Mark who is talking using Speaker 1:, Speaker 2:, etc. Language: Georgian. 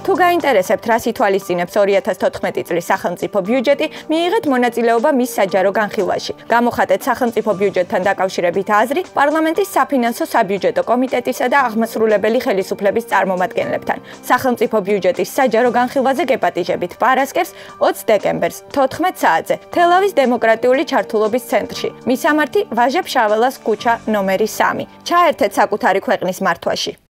Speaker 1: თუ გაინტერესებთ, რას ითვალისწინებს 2014 წლის სახელმწიფო ბიუჯეტი, მიიღეთ მონაწილეობა მის საჯარო განხილვაში. გამოხატეთ სახელმწიფო ბიუჯეტთან დაკავშირებით აზრი პარლამენტის საფინანსო საბიუჯეტო კომიტეტისა და აღმასრულებელი ხელისუფლების წარმომადგენლებთან. სახელმწიფო ბიუჯეტის საჯარო განხილვაზე გეპატიჟებით პარასკევს 20 დეკემბერს 14 საათზე თელავის დემოკრატიული ჩართულობის ცენტრში. მისამართი ვაჟებ შაველას ქუჩა ნომერი 3. ჩაერთეთ საკუთარი ქვეყნის მართვაში.